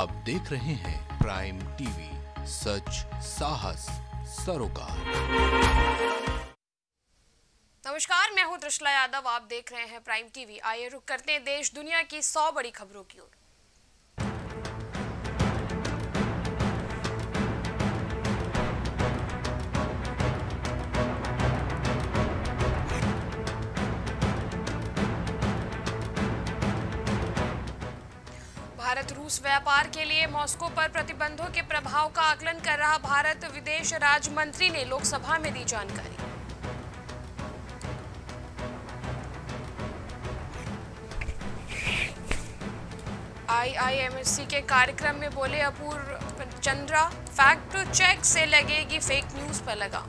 आप देख रहे हैं प्राइम टीवी, सच, साहस, सरोकार। नमस्कार, मैं हूँ त्रिशला यादव, आप देख रहे हैं प्राइम टीवी। आइए रुक करते हैं देश, दुनिया की सौ बड़ी खबरों की ओर। भारत रूस व्यापार के लिए मॉस्को पर प्रतिबंधों के प्रभाव का आकलन कर रहा भारत, विदेश राज्य मंत्री ने लोकसभा में दी जानकारी। आईआईएमएससी के कार्यक्रम में बोले अपूर्व चंद्रा, फैक्ट चेक से लगेगी फेक न्यूज़ पर लगा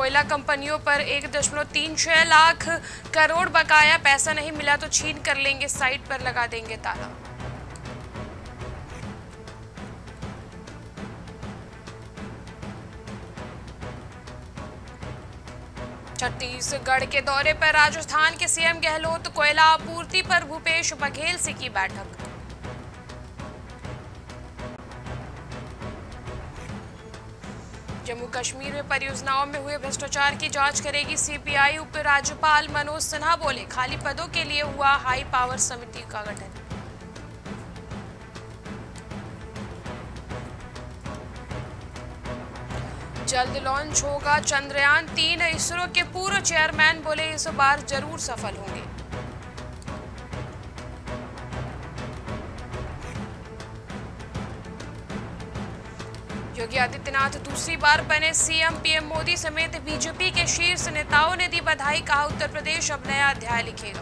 कोयला कंपनियों पर एक दशमलव तीन छह लाख करोड़ बकाया पैसा नहीं मिला तो छीन कर लेंगे, साइट पर लगा देंगे ताला। छत्तीसगढ़ के दौरे पर राजस्थान के सीएम गहलोत कोयला आपूर्ति पर भूपेश बघेल से की बैठक। जम्मू कश्मीर में परियोजनाओं में हुए भ्रष्टाचार की जाँच करेगी सीपीआई उपराज्यपाल मनोज सिन्हा, बोले, खाली पदों के लिए हुआ हाई पावर समिति का गठन। जल्द लॉन्च होगा चंद्रयान तीन, इसरो के पूर्व चेयरमैन, बोले, इस बार ज़रूर सफल होंगे। योगी आदित्यनाथ दूसरी बार बने सीएम पीएम मोदी समेत बीजेपी के शीर्ष नेताओं ने दी बधाई, कहा उत्तर प्रदेश अब नया अध्याय लिखेगा।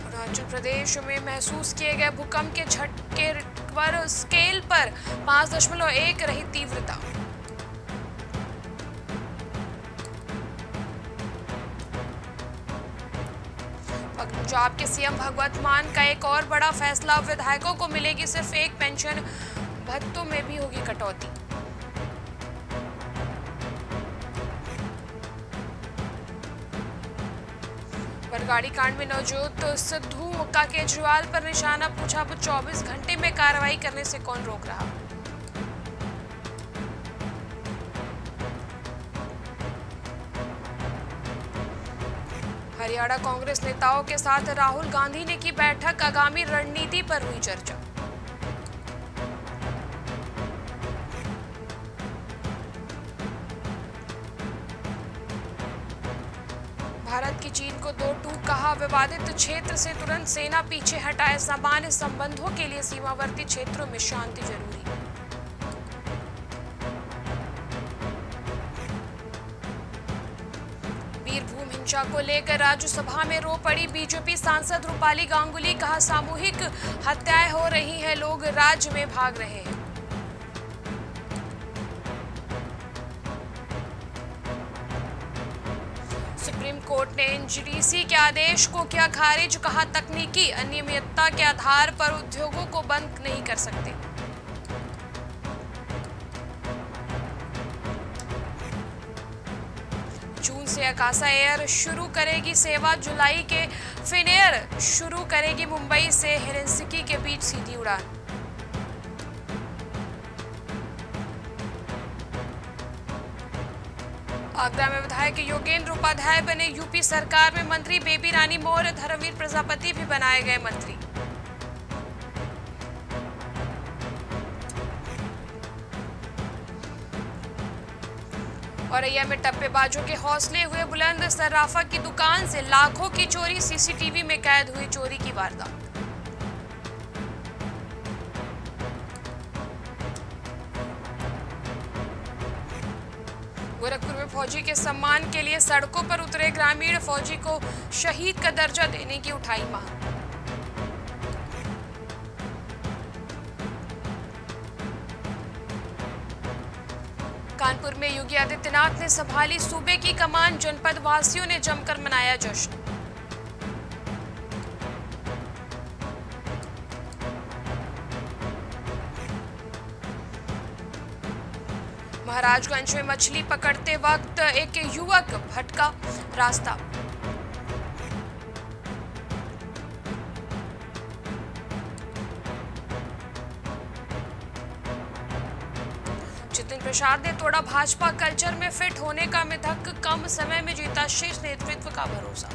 अरुणाचल प्रदेश में महसूस किए गए भूकंप के झटके पर स्केल पर पाँच दशमलव एक रही तीव्रता। पंजाब के सीएम भगवत मान का एक और बड़ा फैसला, विधायकों को मिलेगी सिर्फ़ एक पेंशन, भत्तों में भी होगी कटौती। बरगाड़ी कांड में नवजोत सिद्धू का केजरीवाल पर निशाना, पूछा वो 24 घंटे में कार्रवाई करने से कौन रोक रहा? हरियाणा कांग्रेस नेताओं के साथ राहुल गांधी ने की बैठक, आगामी रणनीति पर हुई चर्चा। भारत की चीन को दो टूक कहा विवादित क्षेत्र से तुरंत सेना पीछे हटाए सामान्य संबंधों के लिए सीमावर्ती क्षेत्रों में शांति ज़रूरी। को लेकर राज्यसभा में रो पड़ी। बीजेपी सांसद रूपाली गांगुली, कहा, सामूहिक हत्याएँ हो रही हैं, लोग राज्य में भाग रहे हैं। सुप्रीम कोर्ट ने एनजीडीसी के आदेश को किया खारिज, कहा, तकनीकी अनियमितता के आधार पर उद्योगों को बंद नहीं कर सकते। जून से अकासा एयर शुरू करेगी सेवा। जुलाई के फिनेयर शुरू करेगी मुंबई से हेलेंसिकी के बीच सीधी उड़ान। आगरा में विधायक योगेंद्र उपाध्याय बने। यूपी सरकार में मंत्री बेबी रानी मौर्य, धर्मवीर प्रजापति भी बनाए गए मंत्री। औरैया में टप्पेबाजों के हौसले हुए बुलंद सर्राफा की दुकान से लाखों की चोरी, सीसीटीवी में कैद हुई चोरी की वारदात। गोरखपुर में फौजी के सम्मान के लिए सड़कों पर उतरे ग्रामीण फौजी को शहीद का दर्जा देने की उठाई मांग। कानपुर में योगी आदित्यनाथ ने संभाली सूबे की कमान जनपद वासियों ने जमकर मनाया जश्न। महाराजगंज में मछली पकड़ते वक्त एक युवक भटका रास्ता। प्रसाद ने तोड़ा भाजपा कल्चर में फिट होने का मिथक, कम समय में जीता शीर्ष नेतृत्व का भरोसा।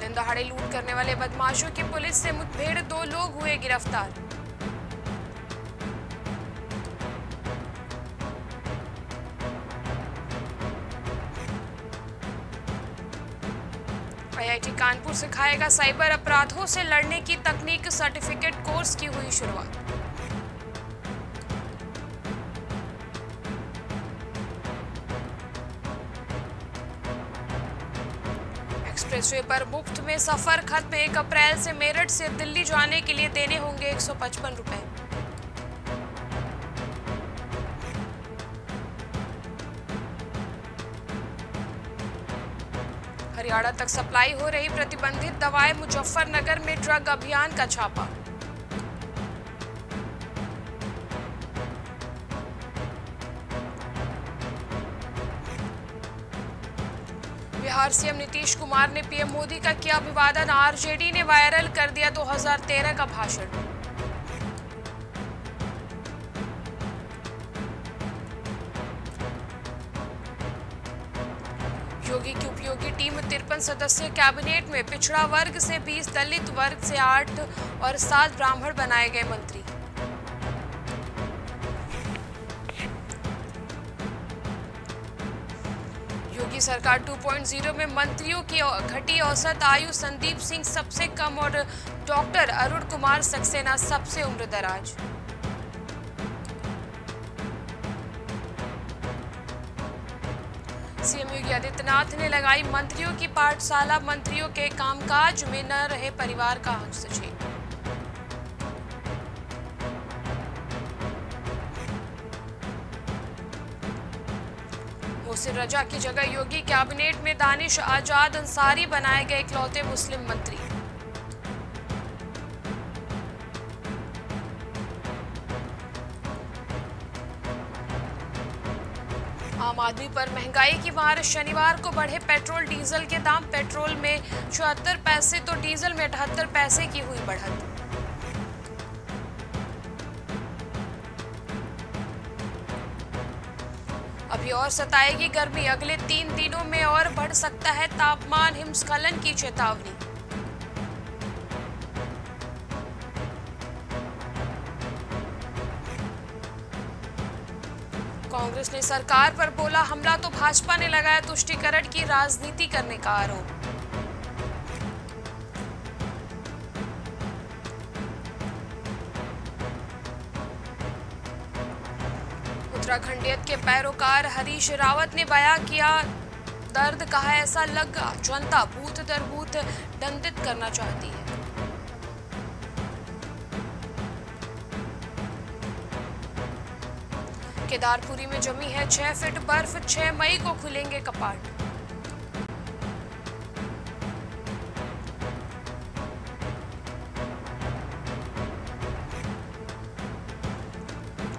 दिन दहाड़े लूट करने वाले बदमाशों की पुलिस से मुठभेड़, दो लोग हुए गिरफ़्तार। सिखाएगा साइबर अपराधों से लड़ने की तकनीक, सर्टिफिकेट कोर्स की हुई शुरुआत। एक्सप्रेसवे पर मुफ़्त में सफ़र खत्म एक अप्रैल से मेरठ से दिल्ली जाने के लिए देने होंगे एक सौ पचपन रुपए। हरियाणा तक सप्लाई हो रही प्रतिबंधित दवाएँ मुजफ्फरनगर में ड्रग अभियान का छापा। बिहार सीएम नीतीश कुमार ने पीएम मोदी का किया अभिवादन। आरजेडी ने वायरल कर दिया 2013 का भाषण। सदस्यीय कैबिनेट में पिछड़ा वर्ग से 20 दलित वर्ग से 8 और 7 ब्राह्मण बनाए गए मंत्री। योगी सरकार 2.0 में मंत्रियों की घटी औसत आयु संदीप सिंह सबसे कम और डॉक्टर अरुण कुमार सक्सेना सबसे उम्र दराज योगी आदित्यनाथ ने लगाई मंत्रियों की पाठशाला, मंत्रियों के कामकाज, में न रहे परिवार का हस्तक्षेप मोहसिन रजा की जगह योगी कैबिनेट में दानिश आज़ाद अंसारी बनाए गए इकलौते मुस्लिम मंत्री। आदमी पर महँगाई की मार शनिवार को बढ़े पेट्रोल, डीजल के दाम। पेट्रोल में चौहत्तर पैसे तो डीजल में अठहत्तर पैसे की हुई बढ़त। अभी और सताएगी गर्मी। अगले तीन दिनों में और बढ़ सकता है तापमान। हिमस्खलन की चेतावनी। कांग्रेस ने सरकार पर बोला हमला तो भाजपा ने लगाया तुष्टिकरण की राजनीति करने का आरोप। उत्तराखंडियत के पैरोकार हरीश रावत ने बयां किया, दर्द कहा ऐसा लगा, जनता बूथ दर बूथ दंडित करना चाहती है। केदारपुरी में जमी है छह फीट बर्फ़, छह मई को खुलेंगे कपाट।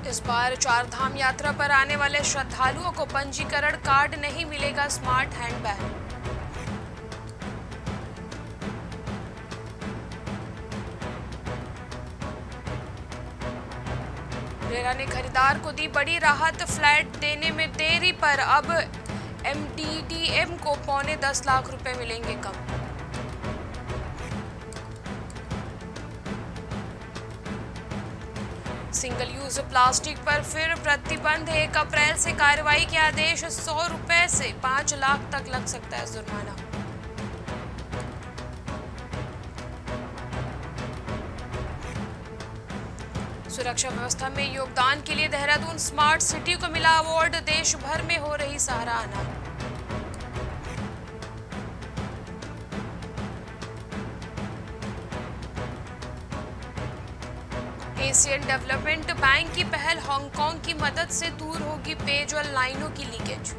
इस बार चार धाम यात्रा पर आने वाले श्रद्धालुओं को पंजीकरण कार्ड नहीं मिलेगा, स्मार्ट हैंडबैग। ने खरीदार को दी बड़ी राहत। फ्लैट देने में देरी पर अब एमडीडीएम को पौने दस लाख रुपए मिलेंगे कम। सिंगल यूज़ प्लास्टिक पर फिर प्रतिबंध। एक अप्रैल से कार्रवाई के आदेश सौ रुपए से पाँच लाख तक लग सकता है जुर्माना। सुरक्षा व्यवस्था में योगदान के लिए देहरादून स्मार्ट सिटी को मिला अवार्ड। देश भर में हो रही सराहना एशियन डेवलपमेंट बैंक की पहल हांगकांग की मदद से दूर होगी पेयजल लाइनों की लीकेज।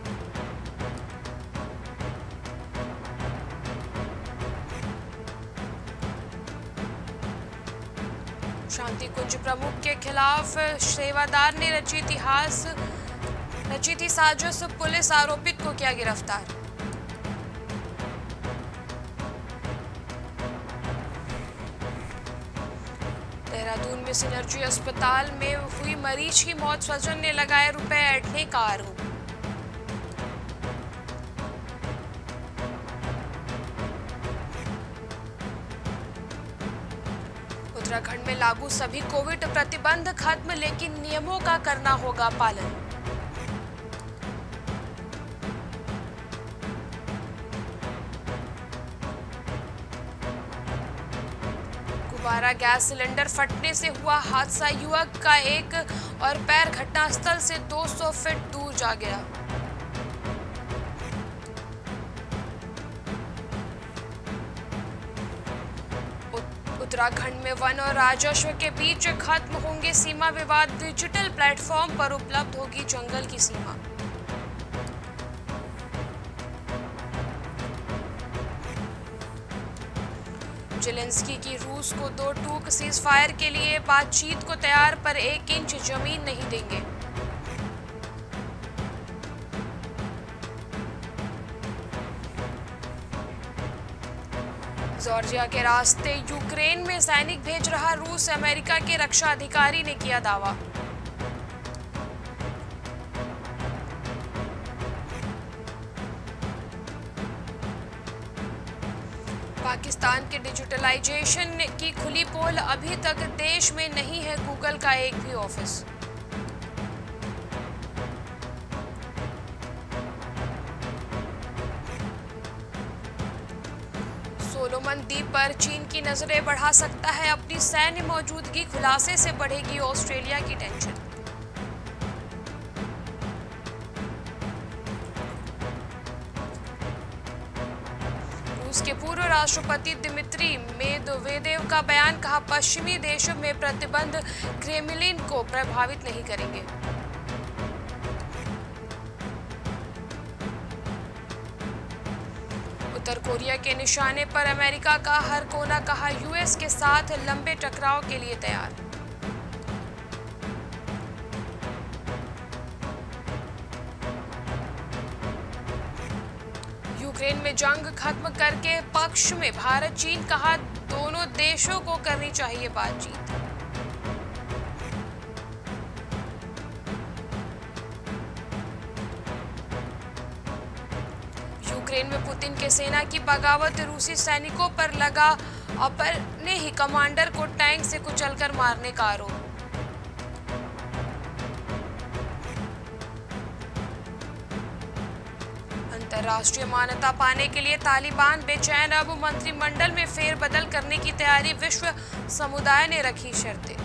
कुंज प्रमुख के खिलाफ सेवादार ने रची इतिहास, रची थी साजिश, पुलिस आरोपित को किया गिरफ़्तार। देहरादून में सिनर्जी अस्पताल में हुई मरीज़ की मौत, स्वजन ने लगाए रुपए ऐटने का आरोप। उत्तराखंड में लागू सभी कोविड प्रतिबंध खत्म, लेकिन नियमों का करना होगा पालन। गुब्बारा गैस सिलेंडर फटने से हुआ हादसा। युवक का एक और पैर घटनास्थल से 200 फीट दूर जा गया। उत्तराखंड में वन और राजस्व के बीच खत्म होंगे सीमा विवाद। डिजिटल प्लेटफॉर्म पर उपलब्ध होगी जंगल की सीमा। जेलेंस्की की रूस को दो टूक सीज फायर के लिए, बातचीत को तैयार पर एक इंच ज़मीन नहीं देंगे। जॉर्जिया के रास्ते यूक्रेन में सैनिक भेज रहा रूस, अमेरिका के रक्षा अधिकारी ने किया दावा। पाकिस्तान के डिजिटलाइजेशन की खुली पोल अभी तक देश में नहीं है, गूगल का एक भी ऑफ़िस। पर चीन की नज़रें बढ़ा सकता है। अपनी सैन्य मौजूदगी खुलासे से बढ़ेगी ऑस्ट्रेलिया की टेंशन रूस के पूर्व राष्ट्रपति दिमित्री मेदवेदेव का बयान, कहा, पश्चिमी देशों में प्रतिबंध क्रेमलिन को प्रभावित नहीं करेंगे। उत्तर कोरिया के निशाने पर अमेरिका का हर कोना कहा यूएस के साथ लंबे टकराव के लिए तैयार। यूक्रेन में जंग खत्म करके पक्ष में भारत चीन कहा, दोनों देशों को करनी चाहिए बातचीत। यूक्रेन पुतिन के सेना की बगावत रूसी सैनिकों पर लगा अपने ही कमांडर को टैंक से कुचलकर मारने का आरोप। अंतर्राष्ट्रीय मान्यता पाने के लिए तालिबान बेचैन। अब मंत्रिमंडल में फेरबदल करने की तैयारी विश्व समुदाय ने रखी शर्तें।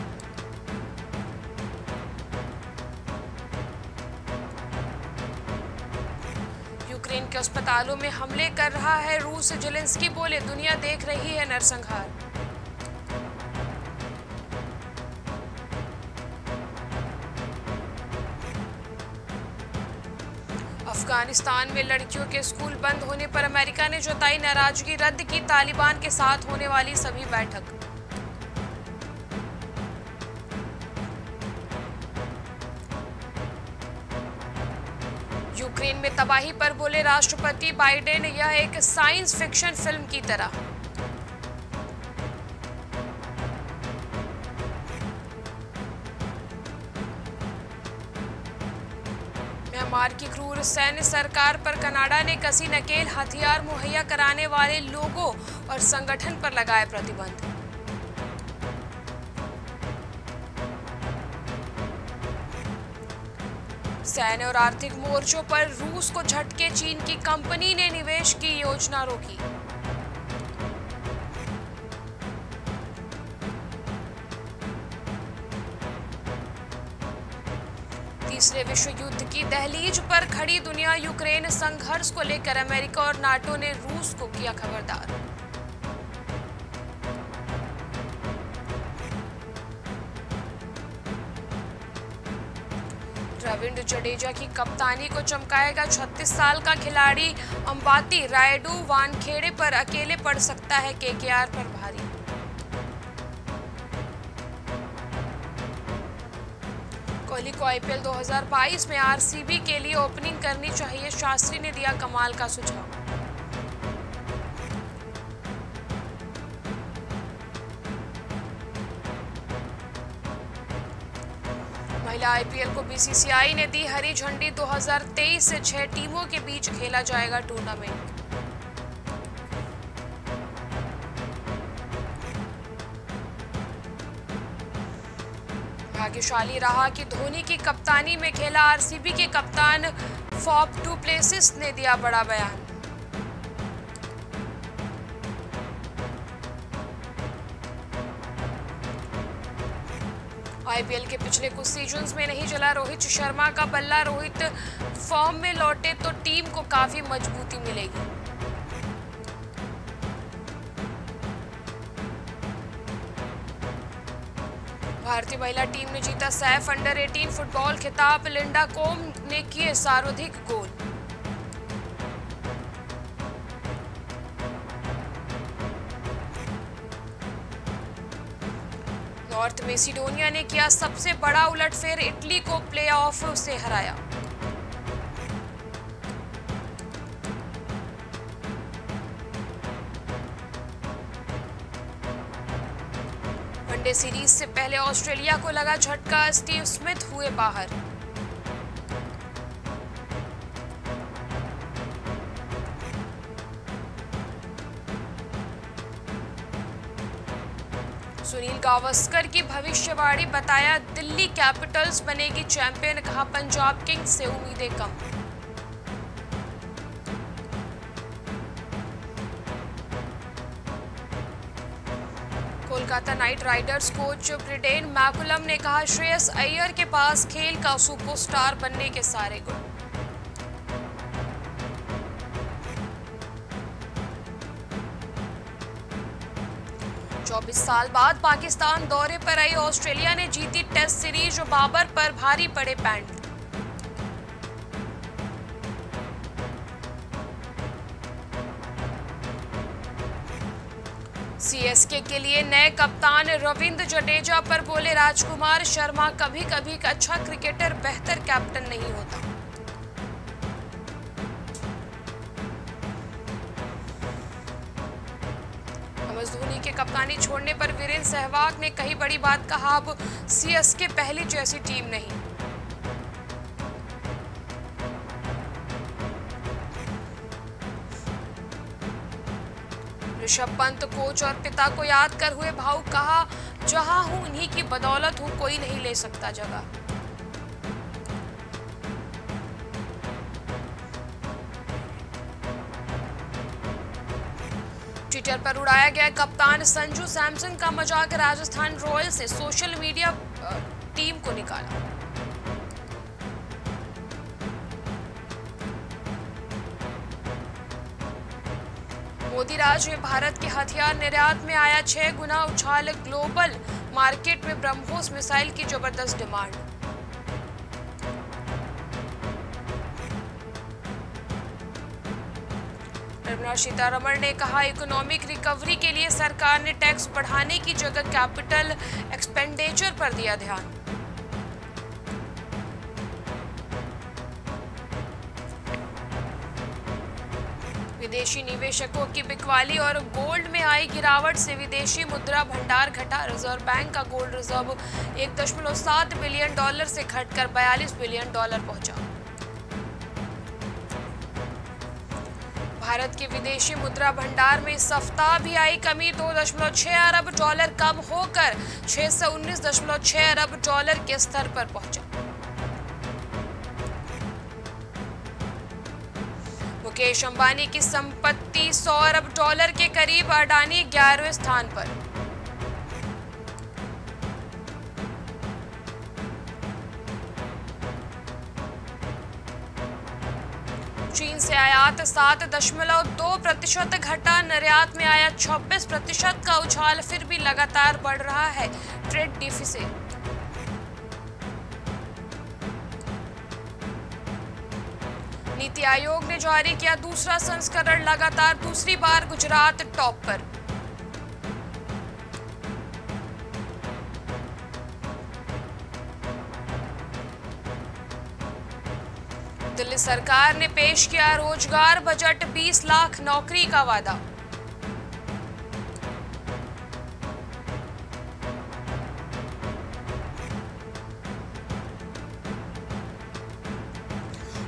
यूक्रेन के अस्पतालों में हमले कर रहा है रूस। जेलेंस्की बोले, दुनिया देख रही है नरसंहार। अफ़गानिस्तान में लड़कियों के स्कूल बंद होने पर अमेरिका ने जताई नाराज़गी, रद्द की तालिबान के साथ होने वाली सभी बैठक। तबाही पर बोले राष्ट्रपति बाइडेन, यह एक साइंस फिक्शन फ़िल्म की तरह। म्यांमार की क्रूर सैन्य सरकार पर कनाडा ने कसी नकेल, हथियार मुहैया कराने वाले लोगों और संगठन पर लगाए प्रतिबंध। सैन्य और आर्थिक मोर्चों पर रूस को झटके, चीन की कंपनी ने निवेश की योजना रोकी। तीसरे विश्व युद्ध की दहलीज पर खड़ी दुनिया यूक्रेन संघर्ष को लेकर अमेरिका और नाटो ने रूस को किया खबरदार। रविंद्र जडेजा की कप्तानी को चमकाएगा 36 साल का खिलाड़ी अंबाती। रायडू वानखेड़े पर अकेले पड़ सकता है केकेआर पर भारी। कोहली को आईपीएल 2022 में आरसीबी के लिए ओपनिंग करनी चाहिए। शास्त्री ने दिया कमाल का सुझाव। आईपीएल को बीसीसीआई ने दी हरी झंडी। 2023 से छह टीमों के बीच खेला जाएगा टूर्नामेंट। भाग्यशाली रहा कि धोनी की कप्तानी में खेला आरसीबी के कप्तान फॉप टू प्लेसिस ने दिया बड़ा बयान। आईपीएल के पिछले कुछ सीजन्स में नहीं चला रोहित शर्मा का बल्ला। रोहित फॉर्म में लौटे तो टीम को काफ़ी मजबूती मिलेगी। भारतीय महिला टीम ने जीता सैफ अंडर 18 फुटबॉल, खिताब लिंडा कोम ने किए सर्वाधिक गोल। नॉर्थ मेसिडोनिया ने किया सबसे बड़ा उलटफेर इटली को प्लेऑफ से हराया। वनडे सीरीज़ से पहले ऑस्ट्रेलिया को लगा झटका, स्टीव स्मिथ हुए बाहर। गावस्कर की भविष्यवाणी बताया, दिल्ली कैपिटल्स बनेगी चैंपियन, कहा पंजाब किंग्स से उम्मीदें कम। Kolkata Knight Riders coach Brendon McCullum ने कहा, श्रेयस अय्यर के पास खेल का सुपरस्टार बनने के सारे गुण। चौबीस साल बाद पाकिस्तान दौरे पर आई। ऑस्ट्रेलिया ने जीती टेस्ट सीरीज़ और बाबर पर भारी पड़े पैंट। सीएसके के लिए नए कप्तान रविंद्र जडेजा पर बोले राजकुमार शर्मा कभी कभी अच्छा क्रिकेटर बेहतर कैप्टन नहीं होता। छोड़ने पर वीरेंद्र सहवाग ने कही बड़ी बात कहा, अब सीएसके पहली जैसी टीम नहीं। ऋषभ पंत, कोच और पिता को याद कर हुए भावुक कहा, जहाँ हूँ उन्हीं की बदौलत हूँ, कोई नहीं ले सकता जगह। ट्विटर पर उड़ाया गया कप्तान संजू सैमसन का मज़ाक राजस्थान रॉयल्स से सोशल मीडिया टीम को निकाला। मोदी राज में भारत के हथियार निर्यात में आया छह गुना उछाल, ग्लोबल मार्केट में ब्रह्मोस मिसाइल की ज़बरदस्त डिमांड। निर्मला सीतारमण ने कहा, इकोनॉमिक रिकवरी के लिए सरकार ने टैक्स बढ़ाने की जगह कैपिटल एक्सपेंडिचर पर दिया ध्यान। विदेशी निवेशकों की बिकवाली और गोल्ड में आई गिरावट से विदेशी मुद्रा भंडार घटा। रिज़र्व बैंक का गोल्ड रिज़र्व एक दशमलव सात बिलियन डॉलर से घटकर बयालीस बिलियन डॉलर पहुँचा। भारत के विदेशी मुद्रा भंडार में सप्ताह भी आई कमी, दो दशमलव छह अरब डॉलर कम होकर छह सौ उन्नीस दशमलव छह अरब डॉलर के स्तर पर पहुँचा। मुकेश अंबानी की संपत्ति 100 अरब डॉलर के करीब अडानी ग्यारहवें स्थान पर। चीन से आयात सात दशमलव दो प्रतिशत घटा, निर्यात में आया 26 प्रतिशत का उछाल, फिर भी लगातार बढ़ रहा है ट्रेड डिफिसिट। नीति आयोग ने जारी किया दूसरा संस्करण, लगातार दूसरी बार गुजरात टॉप पर। दिल्ली सरकार ने पेश किया रोज़गार बजट 20 लाख नौकरी का वादा।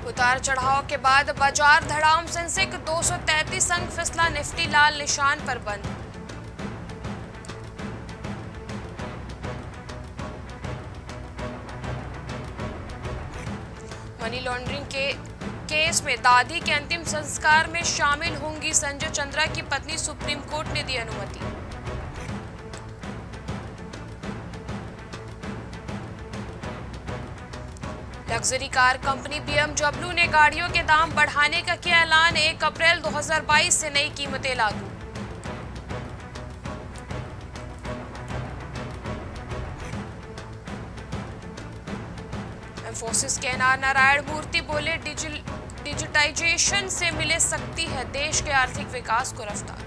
उतार चढ़ाव के बाद बाज़ार धड़ाम सेंसेक्स 233 अंक, फिसला निफ्टी लाल निशान पर बंद। के केस में दादी के अंतिम संस्कार में शामिल होंगी संजय चंद्रा की पत्नी सुप्रीम कोर्ट ने दी अनुमति। लग्जरी कार कंपनी बीएमडब्ल्यू ने गाड़ियों के दाम बढ़ाने का किया ऐलान। एक अप्रैल 2022 से नई कीमतें लागू। इंफोसिस के एनआर नारायण मूर्ति बोले डिजिटाइजेशन से मिले सकती है देश के आर्थिक विकास को रफ्तार।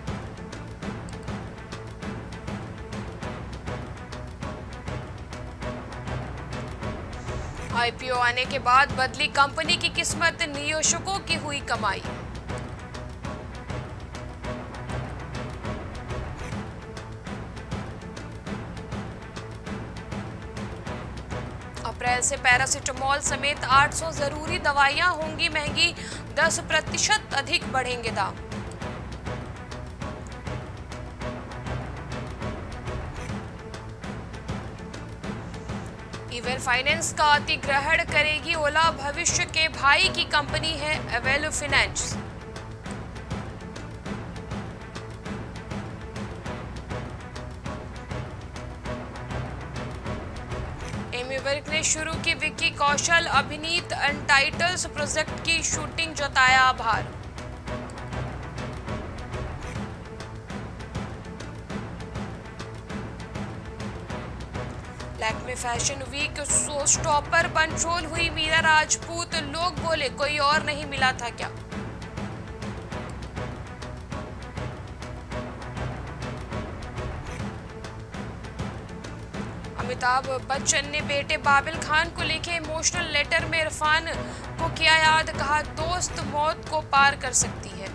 आईपीओ आने के बाद बदली कंपनी की किस्मत निवेशकों की हुई कमाई। अप्रैल से पैरासिटामोल समेत 800 ज़रूरी दवाइयाँ होंगी, महँगी 10 प्रतिशत अधिक बढ़ेंगे दाम। इवेल फाइनेंस का अतिग्रहण करेगी ओला, भविष्य के भाई की कंपनी है एवेलो फाइनेंस ने शुरू की विक्की कौशल अभिनीत अनटाइटल्स प्रोजेक्ट की शूटिंग जताया आभार। Lakme fashion week show stopper बंट्रोल हुई मीरा राजपूत, लोग बोले कोई और नहीं मिला था क्या? अमिताभ बच्चन ने बेटे बाबिल खान को लिखे इमोशनल लेटर में इरफान को किया याद, कहा, दोस्त मौत को पार कर सकती है।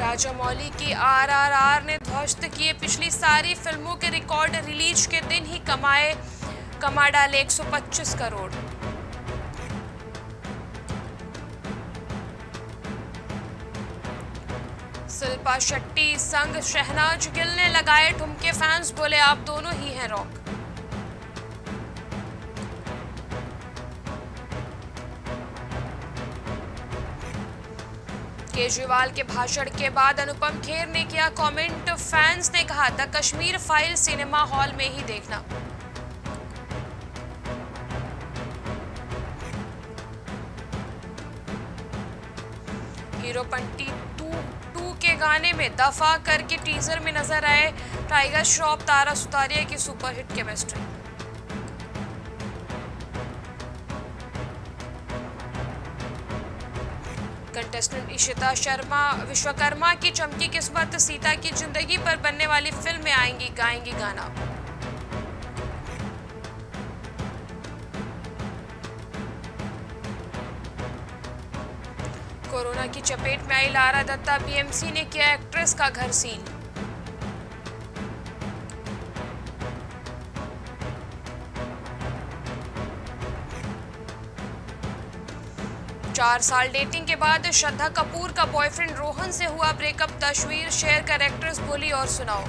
राजा मौली की आरआरआर ने ध्वस्त किए। पिछली सारी फ़िल्मों के रिकॉर्ड रिलीज़ के दिन ही कमाए, कमा डाले 125 करोड़। शिल्पा शेट्टी, संग शहनाज गिल ने लगाए ठुमके फैंस बोले, आप दोनों ही हैं रॉक केजरीवाल के भाषण के बाद अनुपम खेर ने किया कमेंट फैंस ने कहा, the Kashmir file cinema hall में ही देखना. हीरो पंटी टू गाने में दफ़ा करके टीजर में नज़र आए टाइगर श्रॉफ तारा सुतारिया की superhit chemistry contestant Ishita Sharma, Vishwakarma की चमकी किस्मत, सीता की ज़िंदगी पर बनने वाली फ़िल्म में आएँगी, गाएँगी गाना। चपेट में आई लारा दत्ता बीएमसी ने किया एक्ट्रेस का घर सील चार साल डेटिंग के बाद श्रद्धा कपूर का बॉयफ्रेंड रोहन से हुआ ब्रेकअप तस्वीर शेयर कर एक्ट्रेस बोली, और सुनाओ।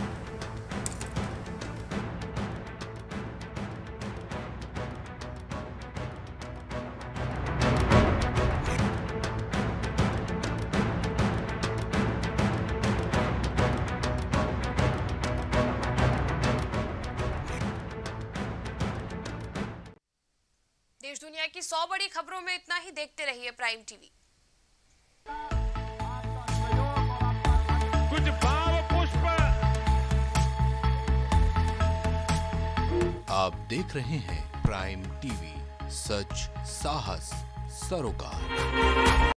प्राइम टीवी कुछ भाव पुष्प। आप देख रहे हैं प्राइम टीवी सच साहस सरोकार।